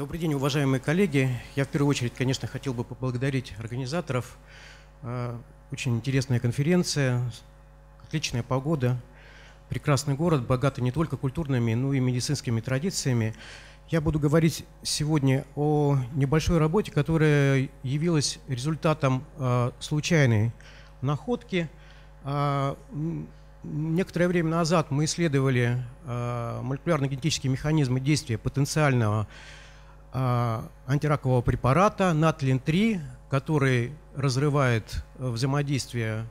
Добрый день, уважаемые коллеги. Я в первую очередь, конечно, хотел бы поблагодарить организаторов. Э, очень интересная конференция, отличная погода, прекрасный город, богатый не только культурными, но и медицинскими традициями. Я буду говорить сегодня о небольшой работе, которая явилась результатом э, случайной находки. Э, некоторое время назад мы исследовали молекулярно-генетические механизмы действия потенциального антиракового препарата Натлин-3, который разрывает э, взаимодействие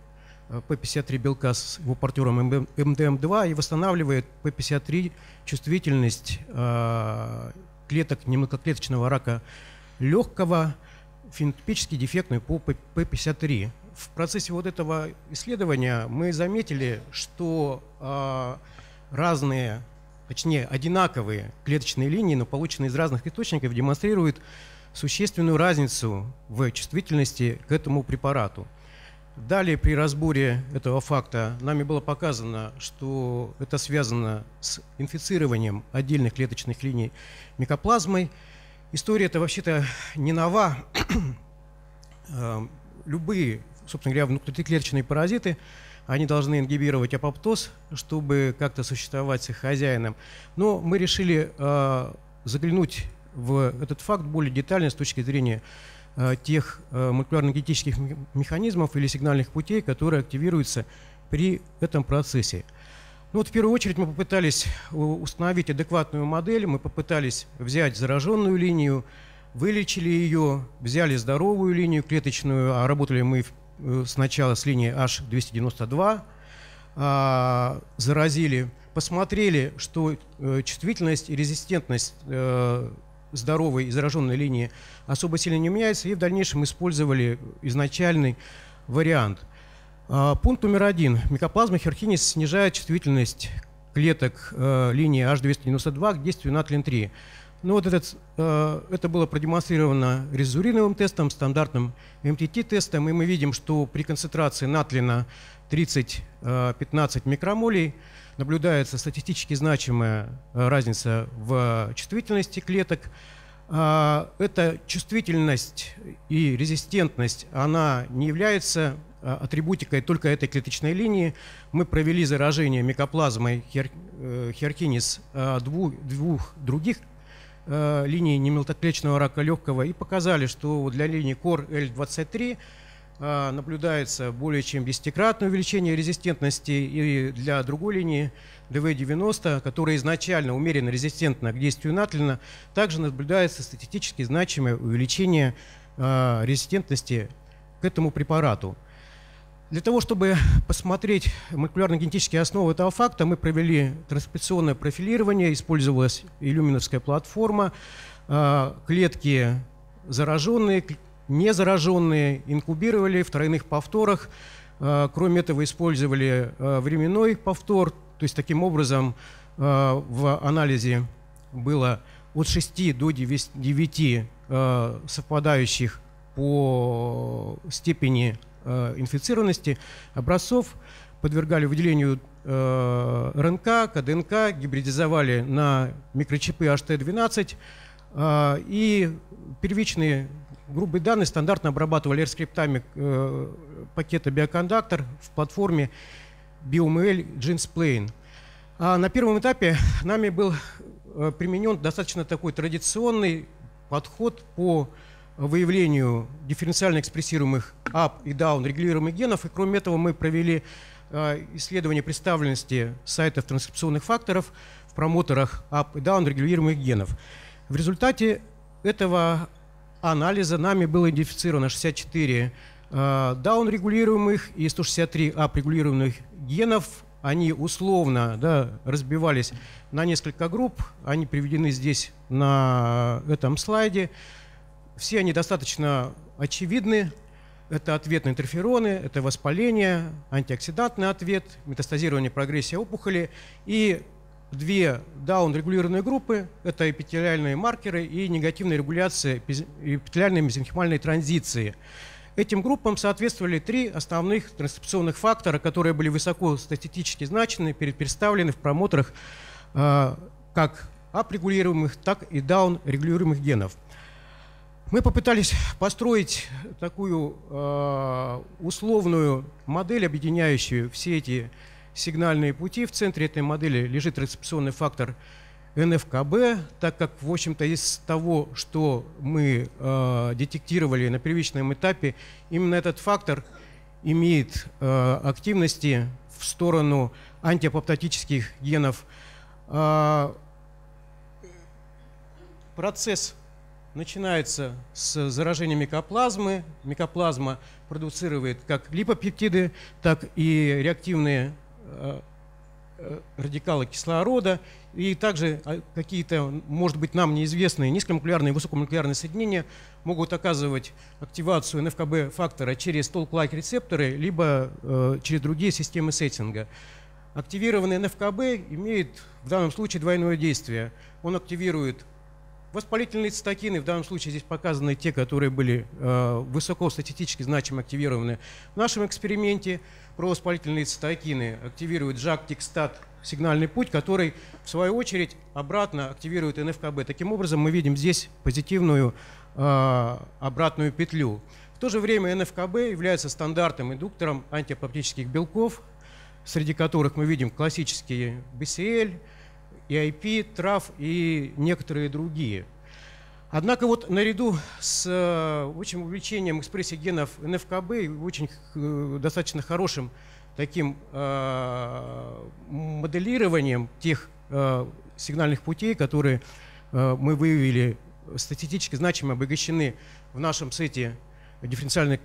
P53 э, белка с его партнером МДМ2 и восстанавливает P53 чувствительность э, клеток немногоклеточного рака легкого, фенотипически дефектную по P53. В процессе вот этого исследования мы заметили, что разные точнее одинаковые клеточные линии, но полученные из разных источников, демонстрируют существенную разницу в чувствительности к этому препарату. Далее при разборе этого факта нами было показано, что это связано с инфицированием отдельных клеточных линий микоплазмой. История это вообще-то не нова. Э, любые, собственно говоря, внутриклеточные паразиты – они должны ингибировать апоптоз, чтобы как-то существовать с их хозяином. Но мы решили э, заглянуть в этот факт более детально с точки зрения э, тех э, молекулярно-генетических механизмов или сигнальных путей, которые активируются при этом процессе. Ну вот в первую очередь мы попытались установить адекватную модель, мы попытались взять зараженную линию, вылечили ее, взяли здоровую линию клеточную, а работали мы Э, сначала с линии H292, а, заразили, посмотрели, что э, чувствительность и резистентность э, здоровой и зараженной линии особо сильно не меняется, и в дальнейшем использовали изначальный вариант. А, пункт номер один. Микоплазма херхинис снижает чувствительность клеток линии H292 к действию натлин-3. Ну вот этот, э, это было продемонстрировано резуриновым тестом, стандартным МТТ-тестом, и мы видим, что при концентрации натлина 30-15 э, микромолей наблюдается статистически значимая э, разница в чувствительности клеток. А, эта чувствительность и резистентность, она не является атрибутикой только этой клеточной линии. Мы провели заражение микоплазмой херкинис двух, двух других э, линии немелтоклеточного рака легкого и показали, что для линии CORE-L23 э, наблюдается более чем десятикратное увеличение резистентности и для другой линии DV90, которая изначально умеренно резистентна к действию натлина, также наблюдается статистически значимое увеличение э, резистентности к этому препарату. Для того, чтобы посмотреть молекулярно-генетические основы этого факта, мы провели транскрипционное профилирование, использовалась иллюминовская платформа, а, клетки зараженные, не зараженные, инкубировали в тройных повторах. А, кроме этого, использовали а, временной повтор, то есть таким образом в анализе было от 6 до 9 совпадающих по степени инфицированности образцов, подвергали выделению э, РНК, КДНК, гибридизовали на микрочипы HT12 э, и первичные грубые данные стандартно обрабатывали R-скриптами пакета биокондуктор в платформе BioML GenSplane. А на первом этапе нами был применен достаточно такой традиционный подход по выявлению дифференциально экспрессируемых up и down регулируемых генов. И кроме этого мы провели э, исследование представленности сайтов транскрипционных факторов в промоторах up и down регулируемых генов. В результате этого анализа нами было идентифицировано 64 down э, регулируемых и 163 up регулируемых генов. Они условно да, разбивались на несколько групп. Они приведены здесь на этом слайде. Все они достаточно очевидны. Это ответ на интерфероны, это воспаление, антиоксидантный ответ, метастазирование, прогрессия опухоли. И две даун-регулированные группы – это эпителиальные маркеры и негативная регуляция эпителиальной мезенхимальной транзиции. Этим группам соответствовали три основных трансcripционных фактора, которые были высоко статистически значены, представлены в промоторах а, как апрегулируемых, так и даун-регулируемых генов. Мы попытались построить такую э, условную модель, объединяющую все эти сигнальные пути. В центре этой модели лежит рецепционный фактор НФКБ, так как, в общем-то, из того, что мы э, детектировали на первичном этапе, именно этот фактор имеет э, активности в сторону антиапоптотических генов. Э, процесс начинается с заражения микоплазмы. Микоплазма продуцирует как липопептиды, так и реактивные э, э, радикалы кислорода и также а, какие-то, может быть, нам неизвестные низкомолекулярные и высокомолекулярные соединения могут оказывать активацию НФКБ фактора через толк-лайк рецепторы, либо э, через другие системы сеттинга. Активированный НФКБ имеет в данном случае двойное действие. Он активирует Воспалительные цитокины, в данном случае здесь показаны те, которые были э, высоко статистически значимо активированы. В нашем эксперименте провоспалительные цитокины активируют ЖАК-тикстат сигнальный путь, который в свою очередь обратно активирует НФКБ. Таким образом мы видим здесь позитивную э, обратную петлю. В то же время НФКБ является стандартным индуктором антиапоптических белков, среди которых мы видим классические BCL, EIP, TRAF и некоторые другие. Однако вот наряду с э, очень увлечением экспрессии генов НФКБ, очень э, достаточно хорошим таким э, моделированием тех сигнальных путей, которые мы выявили, статистически значимо обогащены в нашем сете дифференциально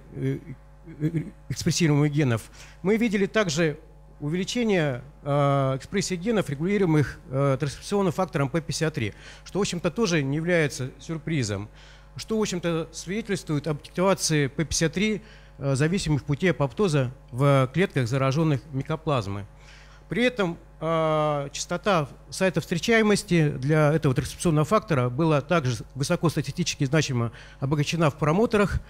экспрессируемых генов, мы видели также увеличение э, экспрессии генов, регулируемых э, трансляционным фактором P53, что, в общем-то, тоже не является сюрпризом, что, в общем-то, свидетельствует об активации P53 э, зависимых путей апоптоза в клетках, зараженных микоплазмой. При этом э, частота сайта встречаемости для этого трансляционного фактора была также высоко статистически значимо обогащена в параметрах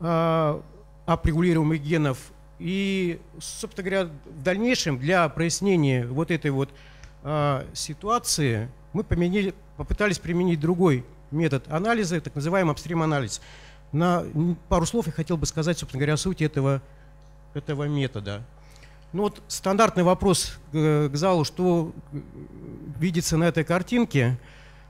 э, апрегулируемых генов и, собственно говоря, в дальнейшем для прояснения вот этой вот э, ситуации мы поменили, попытались применить другой метод анализа, так называемый апстрим-анализ. На пару слов я хотел бы сказать, собственно говоря, о сути этого, этого метода. Ну вот стандартный вопрос к, залу, что видится на этой картинке.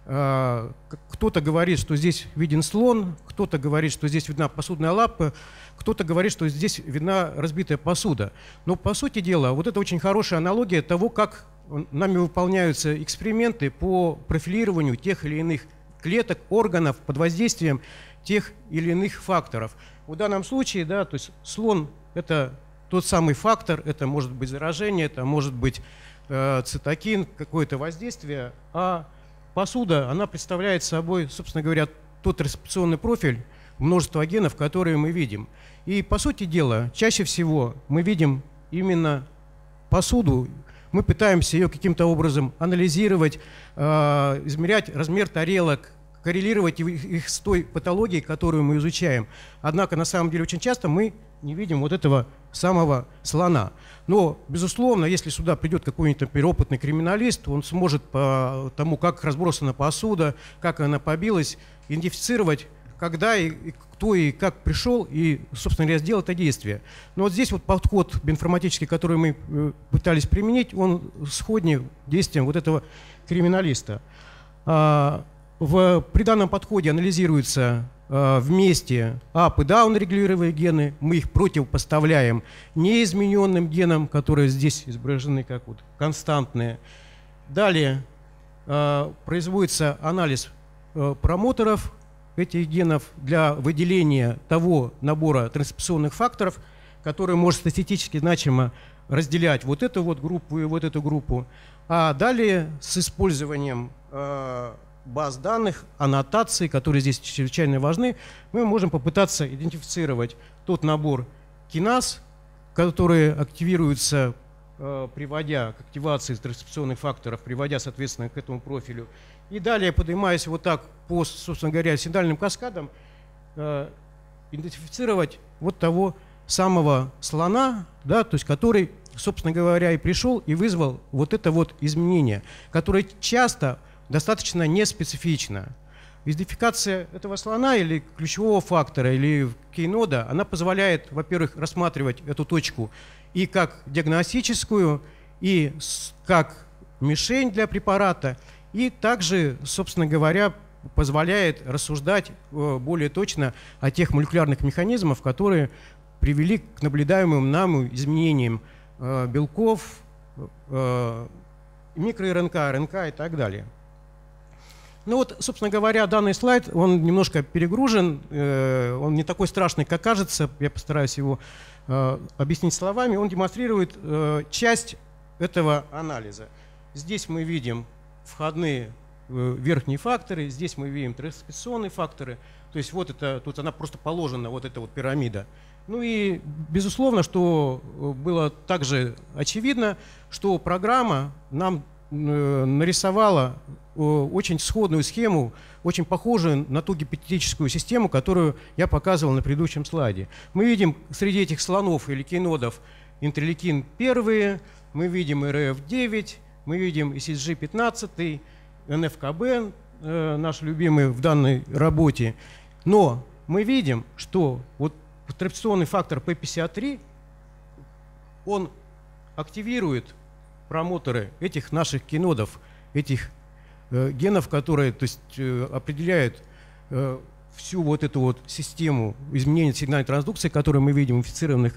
А, кто-то говорит, что здесь виден слон, кто-то говорит, что здесь видна посудная лапа, кто-то говорит, что здесь видна разбитая посуда. Но по сути дела, вот это очень хорошая аналогия того, как нами выполняются эксперименты по профилированию тех или иных клеток, органов под воздействием тех или иных факторов. В данном случае, да, то есть слон – это тот самый фактор, это может быть заражение, это может быть э, цитокин, какое-то воздействие, а посуда, она представляет собой, собственно говоря, тот рецепционный профиль, множество генов, которые мы видим. И, по сути дела, чаще всего мы видим именно посуду, мы пытаемся ее каким-то образом анализировать, э, измерять размер тарелок, коррелировать их с той патологией, которую мы изучаем. Однако, на самом деле, очень часто мы не видим вот этого самого слона. Но, безусловно, если сюда придет какой-нибудь, например, опытный криминалист, он сможет по тому, как разбросана посуда, как она побилась, идентифицировать когда и, и кто и как пришел и, собственно говоря, сделал это действие. Но вот здесь вот подход информатический, который мы э, пытались применить, он сходнее действием вот этого криминалиста. А, в, при данном подходе анализируются а, вместе up и down регулируемые гены, мы их противопоставляем неизмененным генам, которые здесь изображены как вот константные. Далее а, производится анализ а, промоторов этих генов для выделения того набора трансляционных факторов, который может статистически значимо разделять вот эту вот группу и вот эту группу. А далее с использованием э, баз данных, аннотаций, которые здесь чрезвычайно важны, мы можем попытаться идентифицировать тот набор киназ, которые активируются, приводя к активации трансляционных факторов, приводя, соответственно, к этому профилю, и далее, поднимаясь вот так по, собственно говоря, синтальным каскадам, э, идентифицировать вот того самого слона, да, то есть который, собственно говоря, и пришел и вызвал вот это вот изменение, которое часто достаточно неспецифична. Идентификация этого слона или ключевого фактора, или кейнода, она позволяет, во-первых, рассматривать эту точку и как диагностическую, и как мишень для препарата, и также, собственно говоря, позволяет рассуждать э, более точно о тех молекулярных механизмах, которые привели к наблюдаемым нам изменениям э, белков, э, микро-РНК, РНК и так далее. Ну вот, собственно говоря, данный слайд, он немножко перегружен, он не такой страшный, как кажется, я постараюсь его объяснить словами. Он демонстрирует часть этого анализа. Здесь мы видим входные Э, верхние факторы, здесь мы видим транспрессионные факторы, то есть вот это, тут она просто положена, вот эта вот пирамида. Ну и безусловно, что э, было также очевидно, что программа нам э, нарисовала очень сходную схему, очень похожую на ту гипотетическую систему, которую я показывал на предыдущем слайде. Мы видим среди этих слонов или кинодов интерлейкин 1, мы видим РФ-9, мы видим ECG-15, НФКБ, э, наш любимый в данной работе. Но мы видим, что вот традиционный фактор P53, он активирует промоторы этих наших кинодов, этих э, генов, которые то есть, э, определяют э, всю вот эту вот систему изменения сигнальной трансдукции, которую мы видим в инфицированных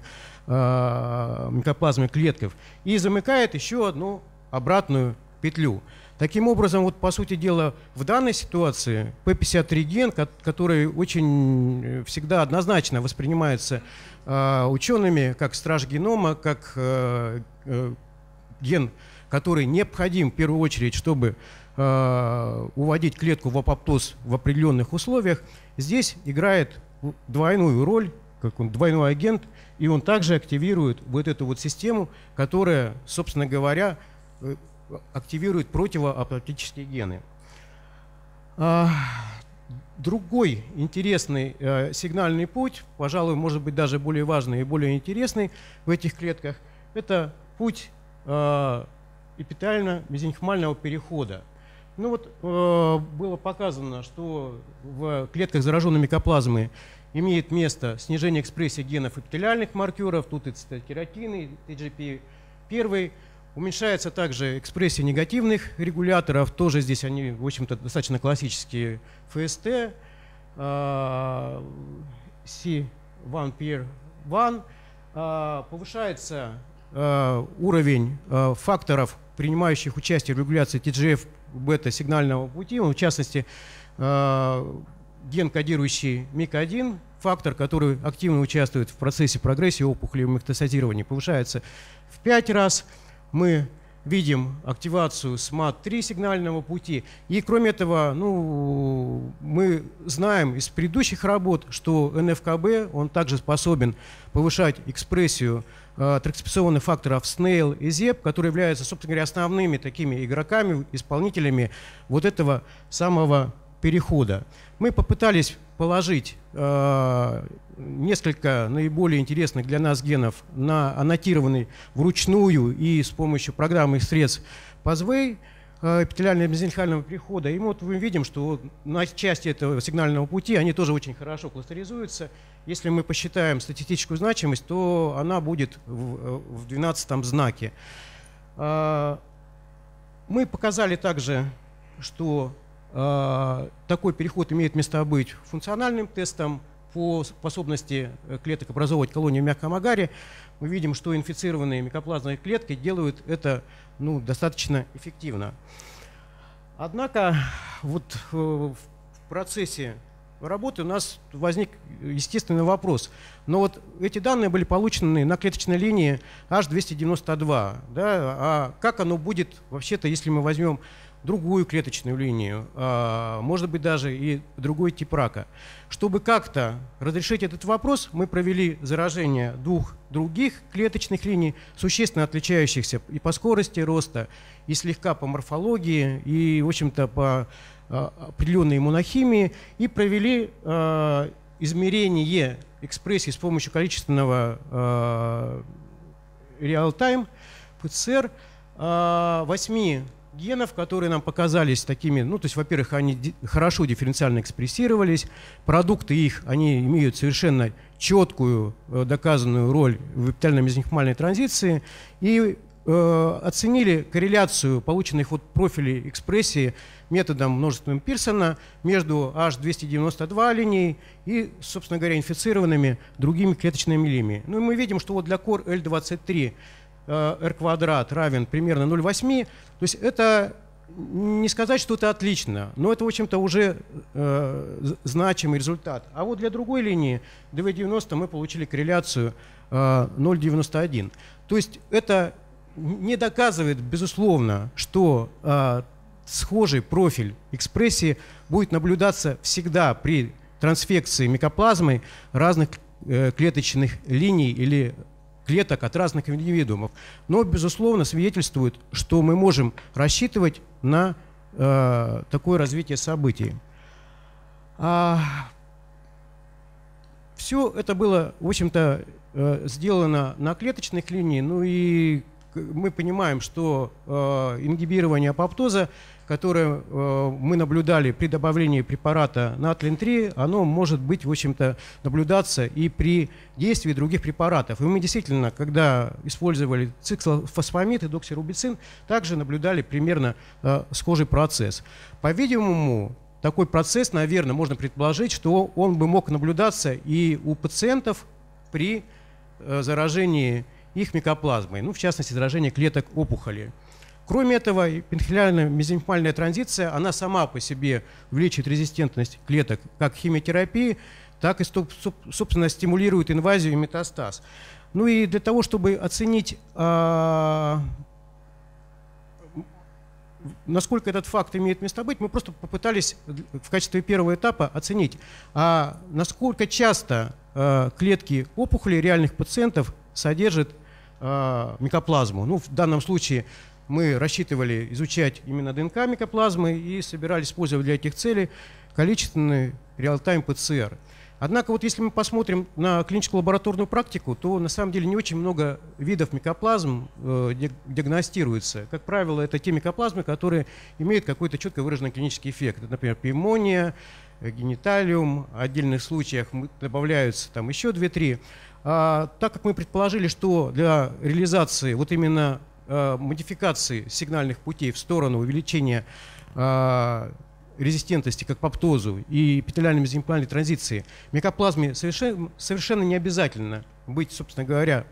э, микоплазмой клетках, и замыкает еще одну обратную петлю. Таким образом, вот по сути дела, в данной ситуации P53 ген, который очень э, всегда однозначно воспринимается э, учеными как страж генома, как э, э, ген, который необходим в первую очередь, чтобы э, уводить клетку в апоптоз в определенных условиях, здесь играет двойную роль, как он двойной агент, и он также активирует вот эту вот систему, которая, собственно говоря, э, активирует противоаплотические гены. А, другой интересный э, сигнальный путь, пожалуй, может быть даже более важный и более интересный в этих клетках, это путь эпителиально-мезенхимального перехода. Ну вот э, было показано, что в клетках зараженной микоплазмой имеет место снижение экспрессии генов эпителиальных маркеров, тут это кератины, TGP-1, Уменьшается также экспрессия негативных регуляторов, тоже здесь они, в общем-то, достаточно классические ФСТ, C1-PER1. А, повышается а, уровень а, факторов, принимающих участие в регуляции TGF бета-сигнального пути, в частности, ген, кодирующий МИК-1, фактор, который активно участвует в процессе прогрессии опухоли и метастазирования, повышается в 5 раз – мы видим активацию SMAT-3 сигнального пути. И кроме этого, ну, мы знаем из предыдущих работ, что НФКБ, он также способен повышать экспрессию э, транскрипционных факторов SNAIL и ZEP, которые являются, собственно говоря, основными такими игроками, исполнителями вот этого самого перехода. Мы попытались положить э, несколько наиболее интересных для нас генов на аннотированный вручную и с помощью программы средств Pathway эпителиального мезенхального перехода. И вот мы видим, что на части этого сигнального пути они тоже очень хорошо кластеризуются. Если мы посчитаем статистическую значимость, то она будет в, в 12 знаке. Э, мы показали также, что э, такой переход имеет место быть функциональным тестом, по способности э, клеток образовывать колонии в мягком агаре, мы видим, что инфицированные микоплазмовые клетки делают это ну, достаточно эффективно. Однако вот э, в процессе работы у нас возник естественный вопрос. Но вот эти данные были получены на клеточной линии H292. Да? А как оно будет вообще-то, если мы возьмем другую клеточную линию, а, может быть даже и другой тип рака. Чтобы как-то разрешить этот вопрос, мы провели заражение двух других клеточных линий, существенно отличающихся и по скорости роста, и слегка по морфологии, и, в общем-то, по а, определенной иммунохимии, и провели а, измерение экспрессии с помощью количественного реал-тайм, ПЦР, восьми генов, которые нам показались такими, ну, то есть, во-первых, они хорошо дифференциально экспрессировались, продукты их, они имеют совершенно четкую э, доказанную роль в эпитально-мезенхимальной транзиции, и э, оценили корреляцию полученных вот профилей экспрессии методом множественным Пирсона между H292 линией и, собственно говоря, инфицированными другими клеточными линиями. Ну и мы видим, что вот для кор L23 Э, r квадрат равен примерно 0,8, то есть это не сказать, что это отлично, но это, в общем-то, уже э, значимый результат. А вот для другой линии DV90 мы получили корреляцию э, 0,91. То есть это не доказывает, безусловно, что э, схожий профиль экспрессии будет наблюдаться всегда при трансфекции микоплазмы разных э, клеточных линий или клеток от разных индивидуумов. Но, безусловно, свидетельствует, что мы можем рассчитывать на э, такое развитие событий. А, все это было, в общем-то, э, сделано на клеточных линиях, ну и мы понимаем, что э, ингибирование апоптоза которое э, мы наблюдали при добавлении препарата натрин-3, оно может быть, в общем-то, наблюдаться и при действии других препаратов. И мы действительно, когда использовали циклофосфамид и доксирубицин, также наблюдали примерно э, схожий процесс. По-видимому, такой процесс, наверное, можно предположить, что он бы мог наблюдаться и у пациентов при э, заражении их микоплазмой, ну, в частности, заражение клеток опухоли. Кроме этого, пенхилиальная мезенхимальная транзиция, она сама по себе увеличивает резистентность клеток как химиотерапии, так и, собственно, стимулирует инвазию и метастаз. Ну и для того, чтобы оценить, а, насколько этот факт имеет место быть, мы просто попытались в качестве первого этапа оценить, а насколько часто а, клетки опухоли реальных пациентов содержат микоплазму. Ну, в данном случае мы рассчитывали изучать именно ДНК микоплазмы и собирались использовать для этих целей количественный реал-тайм ПЦР. Однако вот если мы посмотрим на клиническую лабораторную практику, то на самом деле не очень много видов микоплазм э, диагностируется. Как правило, это те микоплазмы, которые имеют какой-то четко выраженный клинический эффект. Например, пневмония, э, гениталиум, в отдельных случаях добавляются там еще 2-3. А, так как мы предположили, что для реализации вот именно Э, модификации сигнальных путей в сторону увеличения э, резистентности как паптозу и эпителиальной мезоимплантной транзиции, микоплазме совершенно, совершенно не обязательно быть, собственно говоря,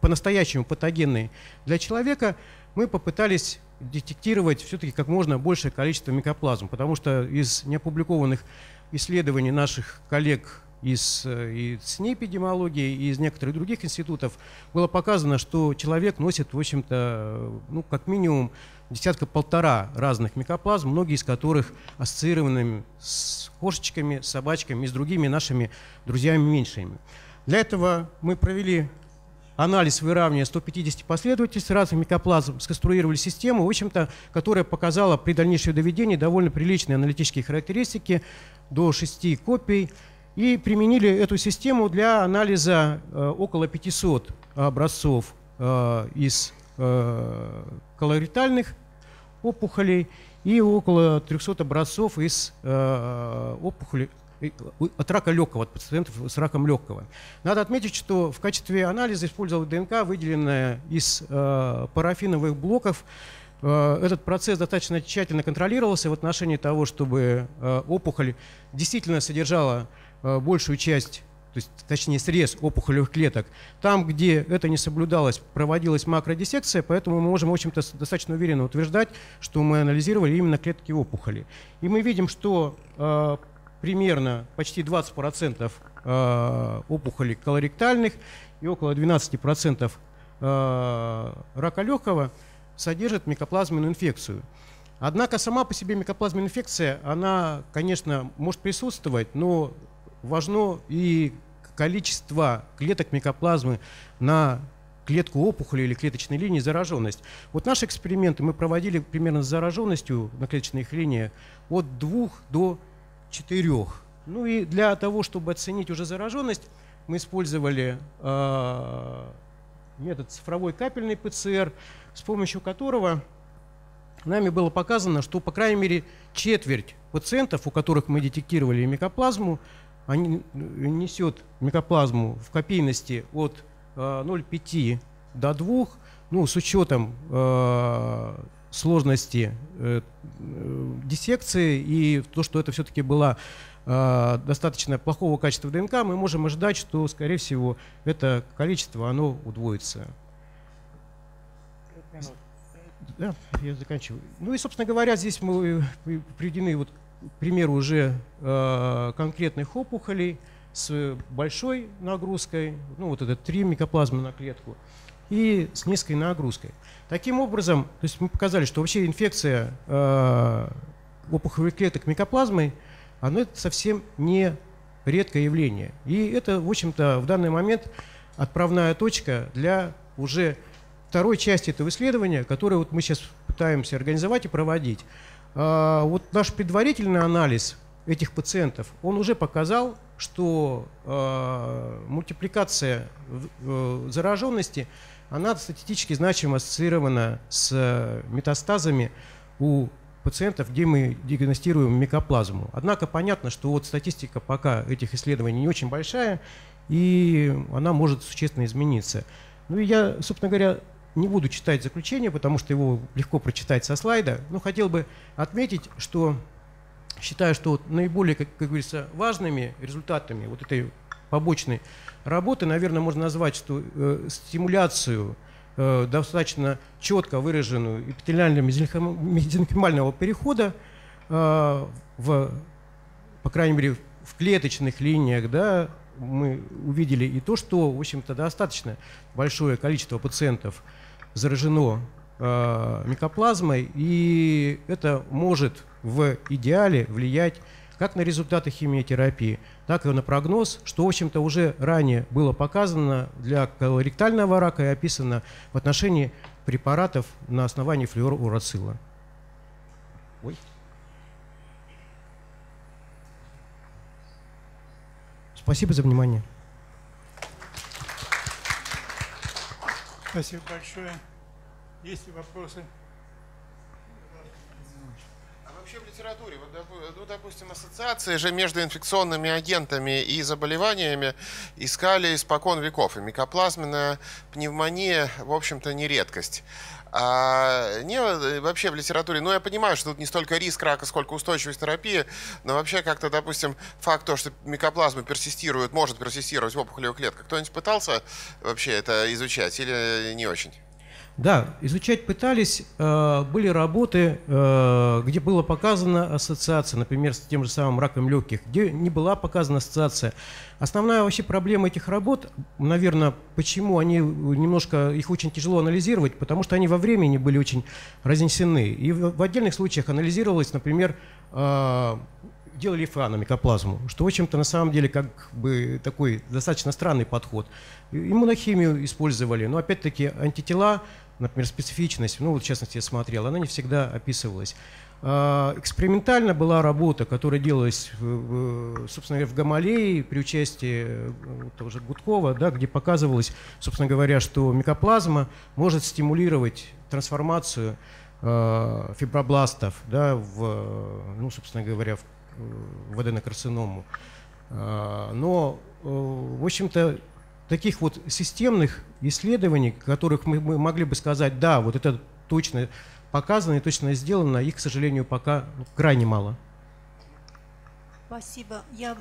по-настоящему патогенной. Для человека, мы попытались детектировать все-таки как можно большее количество микоплазм, потому что из неопубликованных исследований наших коллег из, э, из неэпидемиологии, и из некоторых других институтов было показано, что человек носит, в общем-то, ну, как минимум десятка-полтора разных микоплазм, многие из которых ассоциированы с кошечками, собачками и с другими нашими друзьями меньшими. Для этого мы провели анализ выравнивания 150 последовательностей разных микоплазм, сконструировали систему, в общем-то, которая показала при дальнейшем доведении довольно приличные аналитические характеристики до 6 копий, и применили эту систему для анализа э, около 500 образцов э, из э, колоритальных опухолей и около 300 образцов из опухолей от рака легкого, от пациентов с раком легкого. Надо отметить, что в качестве анализа использовал ДНК, выделенная из парафиновых блоков. Этот процесс достаточно тщательно контролировался в отношении того, чтобы опухоль действительно содержала большую часть, то есть, точнее срез опухолевых клеток. Там, где это не соблюдалось, проводилась макродиссекция, поэтому мы можем, в общем-то, достаточно уверенно утверждать, что мы анализировали именно клетки опухоли. И мы видим, что э, примерно почти 20% э, опухолей колоректальных и около 12% э, рака легкого содержат микоплазменную инфекцию. Однако сама по себе микоплазменная инфекция, она, конечно, может присутствовать, но важно и количество клеток микоплазмы на клетку опухоли или клеточной линии зараженность. Вот наши эксперименты мы проводили примерно с зараженностью на клеточных линиях от 2 до 4. Ну и для того, чтобы оценить уже зараженность, мы использовали э, метод цифровой капельный ПЦР, с помощью которого нами было показано, что, по крайней мере, четверть пациентов, у которых мы детектировали микоплазму, они несет микоплазму в копийности от 0,5 до 2, ну, с учетом э, сложности э, диссекции и то, что это все-таки была э, достаточно плохого качества ДНК, мы можем ожидать, что, скорее всего, это количество оно удвоится. Да, я заканчиваю. Ну и, собственно говоря, здесь мы приведены вот к примеру уже э, конкретных опухолей с большой нагрузкой, ну вот это 3 микоплазмы на клетку, и с низкой нагрузкой. Таким образом, то есть мы показали, что вообще инфекция э, опухолевых клеток микоплазмой, она совсем не редкое явление. И это, в общем-то, в данный момент отправная точка для уже второй части этого исследования, которое вот мы сейчас пытаемся организовать и проводить. А, вот наш предварительный анализ этих пациентов, он уже показал, что э, мультипликация э, зараженности, она статистически значимо ассоциирована с метастазами у пациентов, где мы диагностируем микоплазму. Однако понятно, что вот статистика пока этих исследований не очень большая, и она может существенно измениться. Ну и я, собственно говоря, не буду читать заключение, потому что его легко прочитать со слайда, но хотел бы отметить, что считаю, что вот наиболее, как, как говорится, важными результатами вот этой побочной работы, наверное, можно назвать, что э, стимуляцию э, достаточно четко выраженную эпителиально-мезенхимального перехода э, в, по крайней мере, в клеточных линиях, да, мы увидели и то, что, в общем-то, достаточно большое количество пациентов заражено э, микоплазмой, и это может в идеале влиять как на результаты химиотерапии, так и на прогноз, что, в общем-то, уже ранее было показано для колоректального рака и описано в отношении препаратов на основании флюорурацила. Ой. Спасибо за внимание. Спасибо большое. Есть ли вопросы? А вообще в литературе, вот, ну, допустим, ассоциации же между инфекционными агентами и заболеваниями искали испокон веков. И микоплазменная пневмония, в общем-то, не редкость. А не э, вообще в литературе, ну я понимаю, что тут не столько риск рака, сколько устойчивость терапии, но вообще как-то, допустим, факт то, что микоплазма персистирует, может персистировать в опухолевых клетках, кто-нибудь пытался вообще это изучать или не очень? Да, изучать пытались. Э, были работы, э, где была показана ассоциация, например, с тем же самым раком легких, где не была показана ассоциация. Основная вообще проблема этих работ, наверное, почему они немножко, их очень тяжело анализировать, потому что они во времени были очень разнесены. И в, отдельных случаях анализировалось, например, э, делали ФА на микоплазму, что, в общем-то, на самом деле, как бы такой достаточно странный подход. Иммунохимию использовали, но, опять-таки, антитела, например, специфичность, ну, вот, в частности, я смотрел, она не всегда описывалась. А, экспериментально была работа, которая делалась, собственно говоря, в Гамалее при участии э, того же Гудкова, да, где показывалось, собственно говоря, что микоплазма может стимулировать трансформацию э, фибробластов да, в, ну, собственно говоря, в, в аденокарциному. А, но, э, в общем-то, таких вот системных исследований, которых мы, мы могли бы сказать, да, вот это точно показано и точно сделано, их, к сожалению, пока крайне мало. Спасибо. Я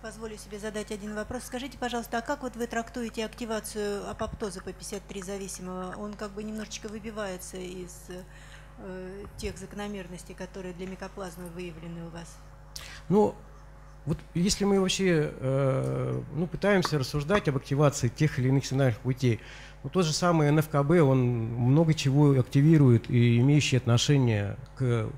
позволю себе задать один вопрос. Скажите, пожалуйста, а как вот вы трактуете активацию апоптоза по 53 зависимого? Он как бы немножечко выбивается из э, тех закономерностей, которые для микоплазмы выявлены у вас? Ну, вот если мы вообще э, ну, пытаемся рассуждать об активации тех или иных сигнальных путей, ну, тот же самый НФКБ, он много чего активирует и имеющие отношение к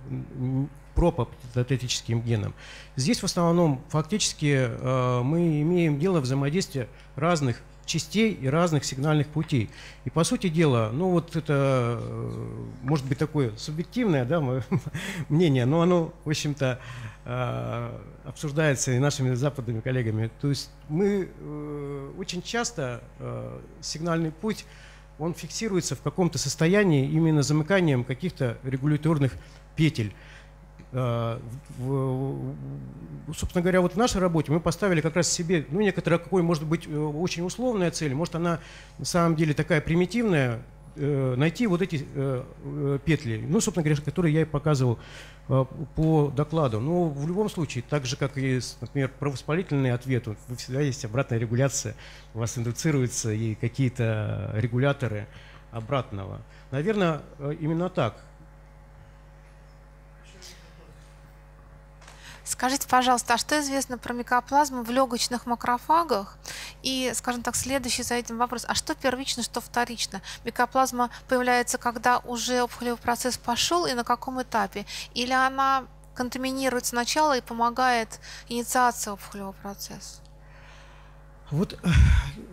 пропаптетическим генам. Здесь в основном фактически э, мы имеем дело взаимодействия разных частей и разных сигнальных путей. И по сути дела, ну вот это э, может быть такое субъективное да, мнение, но оно, в общем-то, э, обсуждается и нашими западными коллегами. То есть мы э, очень часто сигнальный путь он фиксируется в каком-то состоянии именно замыканием каких-то регуляторных петель. Э, собственно говоря, вот в нашей работе мы поставили как раз себе, ну, некоторая, какой может быть э, очень условная цель, может она на самом деле такая примитивная, э, найти вот эти петли, ну, собственно говоря, которые я и показывал по докладу. Но в любом случае, так же, как и, например, правоспалительный ответ, всегда есть обратная регуляция, у вас индуцируются и какие-то регуляторы обратного. Наверное, именно так. Скажите, пожалуйста, а что известно про микоплазму в легочных макрофагах? И, скажем так, следующий за этим вопрос. А что первично, что вторично? Микоплазма появляется, когда уже опухолевый процесс пошел и на каком этапе? Или она контаминирует сначала и помогает инициации опухолевого процесса? Вот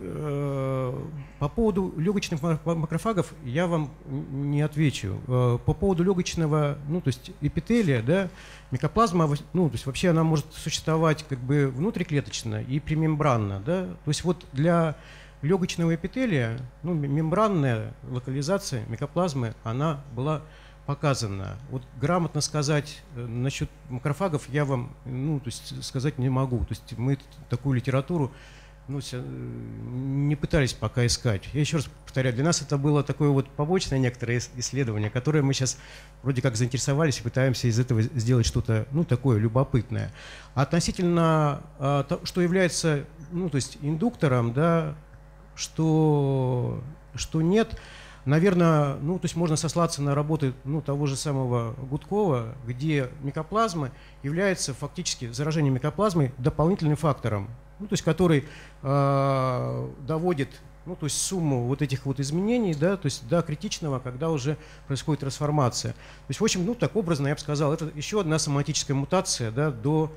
э, по поводу легочных макрофагов я вам не отвечу. Э, по поводу легочного, ну то есть эпителия, да, микоплазма, ну то есть вообще она может существовать как бы внутриклеточно и примембранно, да. То есть вот для легочного эпителия, ну мембранная локализация микоплазмы, она была показана. Вот грамотно сказать э, насчет макрофагов я вам, ну то есть сказать не могу. То есть мы такую литературу ну, не пытались пока искать. Я еще раз повторяю, для нас это было такое вот побочное некоторое исследование, которое мы сейчас вроде как заинтересовались и пытаемся из этого сделать что-то, ну, такое любопытное. А относительно, а, что является, ну, то есть индуктором, да, что, что нет, Наверное, ну, то есть можно сослаться на работы ну, того же самого Гудкова, где микоплазма является фактически, заражение микоплазмой дополнительным фактором ну, то есть который э, доводит ну, то есть сумму вот этих вот изменений, да, то есть до критичного, когда уже происходит трансформация. То есть, в общем, ну, так образно я бы сказал, это еще одна соматическая мутация, да, до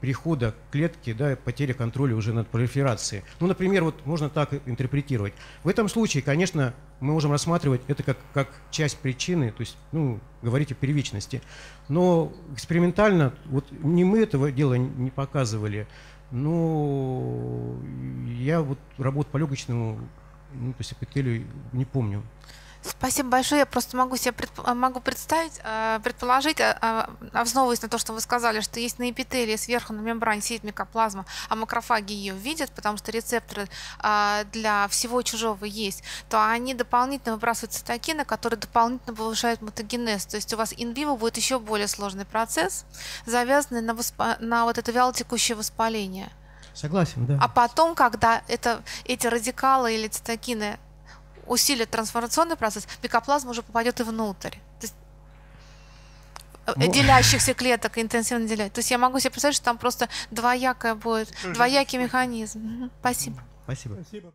перехода клетки, да, потери контроля уже над пролиферацией. Ну, например, вот можно так интерпретировать. В этом случае, конечно, мы можем рассматривать это как, как часть причины, то есть, ну, говорить о первичности. Но экспериментально, вот не мы этого дела не показывали, ну, я вот работу по легочному, ну, то есть эпителию не помню. Спасибо большое. Я просто могу себе предп... могу представить, э, предположить, э, э, основываясь на то, что вы сказали, что есть на эпителии сверху на мембране сидит микоплазма, а макрофаги ее видят, потому что рецепторы для всего чужого есть, то они дополнительно выбрасывают цитокины, которые дополнительно повышают мутагенез. То есть у вас инвиво будет еще более сложный процесс, завязанный на, восп... на вот это вялотекущее воспаление. Согласен, да. А потом, когда это, эти радикалы или цитокины усилит трансформационный процесс, микоплазма уже попадет и внутрь. То есть, э, ну... делящихся клеток интенсивно делять. То есть я могу себе представить, что там просто двоякая будет, двоякий механизм. Спасибо. Спасибо.